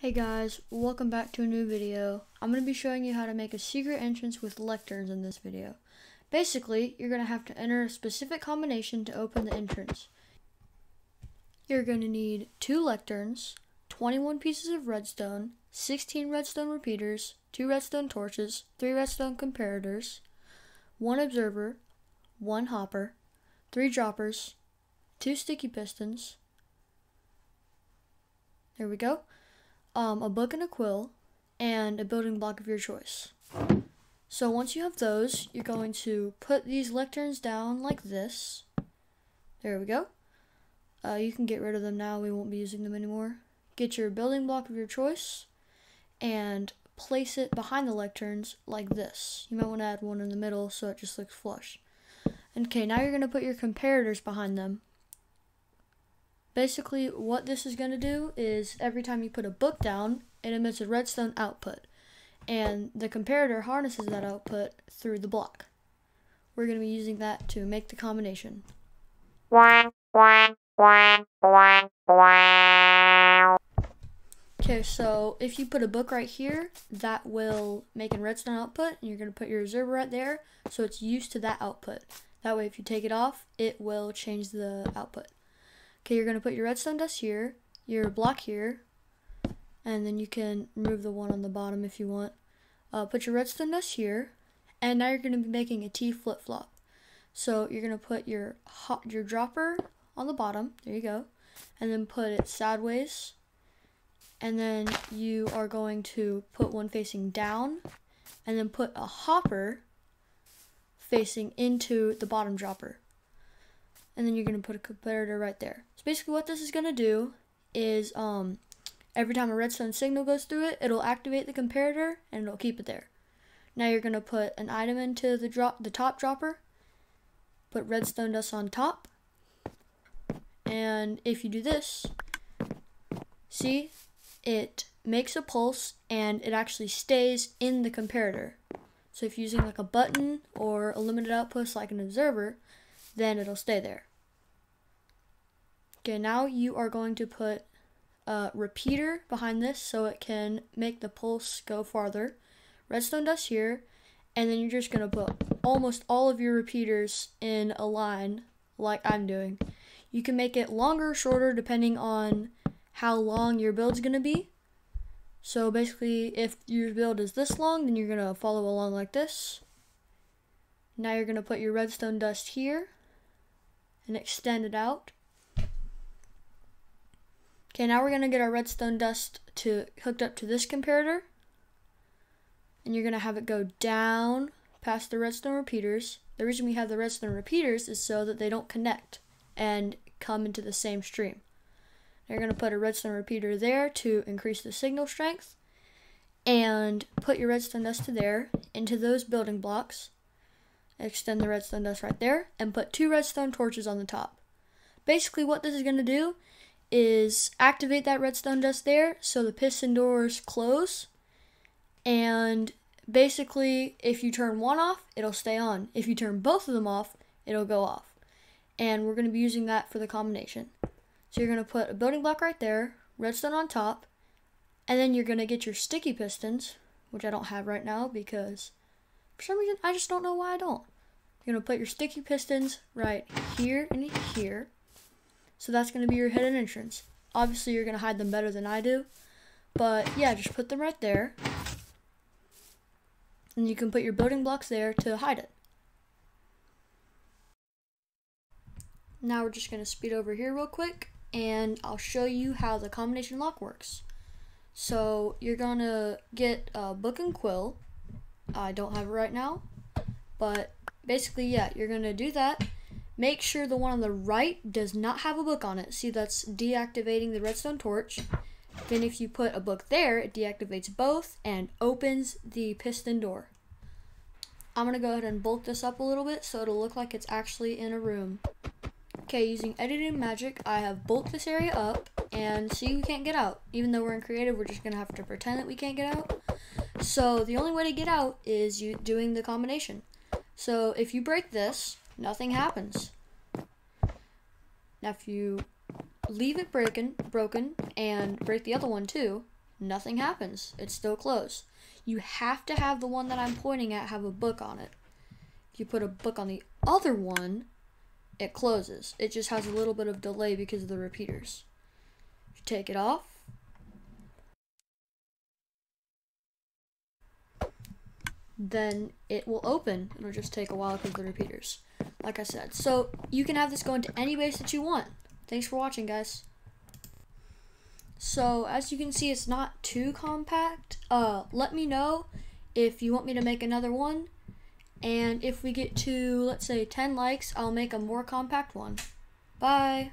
Hey guys, welcome back to a new video. I'm going to be showing you how to make a secret entrance with lecterns in this video. Basically, you're going to have to enter a specific combination to open the entrance. You're going to need two lecterns, 21 pieces of redstone, 16 redstone repeaters, 2 redstone torches, 3 redstone comparators, 1 observer, 1 hopper, 3 droppers, 2 sticky pistons. There we go um, a book and a quill, and a building block of your choice. So once you have those, you're going to put these lecterns down like this. There we go. Uh, you can get rid of them now, we won't be using them anymore. Get your building block of your choice, and place it behind the lecterns like this. You might want to add one in the middle so it just looks flush. Okay, now you're going to put your comparators behind them Basically, what this is going to do is every time you put a book down, it emits a redstone output. And the comparator harnesses that output through the block. We're going to be using that to make the combination. Okay, so if you put a book right here, that will make a redstone output, and you're going to put your observer right there, so it's used to that output. That way, if you take it off, it will change the output. Okay, you're going to put your redstone dust here, your block here, and then you can remove the one on the bottom if you want. Uh, put your redstone dust here, and now you're going to be making a T flip-flop. So you're going to put your hot, your dropper on the bottom, there you go, and then put it sideways, and then you are going to put one facing down, and then put a hopper facing into the bottom dropper and then you're going to put a comparator right there. So basically what this is going to do is um, every time a redstone signal goes through it, it'll activate the comparator and it'll keep it there. Now you're going to put an item into the drop, the top dropper, put redstone dust on top, and if you do this, see, it makes a pulse and it actually stays in the comparator. So if you're using like a button or a limited output like an observer, then it'll stay there. Okay, now you are going to put a repeater behind this so it can make the pulse go farther. Redstone dust here, and then you're just going to put almost all of your repeaters in a line like I'm doing. You can make it longer or shorter depending on how long your build's going to be. So basically, if your build is this long, then you're going to follow along like this. Now you're going to put your redstone dust here and extend it out. Okay, now we're going to get our redstone dust to hooked up to this comparator. And you're going to have it go down past the redstone repeaters. The reason we have the redstone repeaters is so that they don't connect and come into the same stream. You're going to put a redstone repeater there to increase the signal strength. And put your redstone dust to there into those building blocks. Extend the redstone dust right there. And put two redstone torches on the top. Basically what this is going to do is activate that redstone dust there so the piston doors close. And basically, if you turn one off, it'll stay on. If you turn both of them off, it'll go off. And we're going to be using that for the combination. So you're going to put a building block right there, redstone on top, and then you're going to get your sticky pistons, which I don't have right now because for some reason I just don't know why I don't. You're going to put your sticky pistons right here and here. So that's going to be your hidden entrance. Obviously, you're going to hide them better than I do. But yeah, just put them right there. And you can put your building blocks there to hide it. Now we're just going to speed over here real quick and I'll show you how the combination lock works. So you're going to get a book and quill. I don't have it right now. But basically, yeah, you're going to do that Make sure the one on the right does not have a book on it. See, that's deactivating the redstone torch. Then if you put a book there, it deactivates both and opens the piston door. I'm going to go ahead and bulk this up a little bit so it'll look like it's actually in a room. Okay, using editing magic, I have bulked this area up and see we can't get out. Even though we're in creative, we're just going to have to pretend that we can't get out. So the only way to get out is you doing the combination. So if you break this, nothing happens. Now if you leave it broken, broken and break the other one too, nothing happens. It's still closed. You have to have the one that I'm pointing at have a book on it. If you put a book on the other one, it closes. It just has a little bit of delay because of the repeaters. You take it off, then it will open. It'll just take a while because the repeaters. Like I said. So you can have this go into any base that you want. Thanks for watching, guys. So as you can see, it's not too compact. Uh, let me know if you want me to make another one. And if we get to, let's say, 10 likes, I'll make a more compact one. Bye.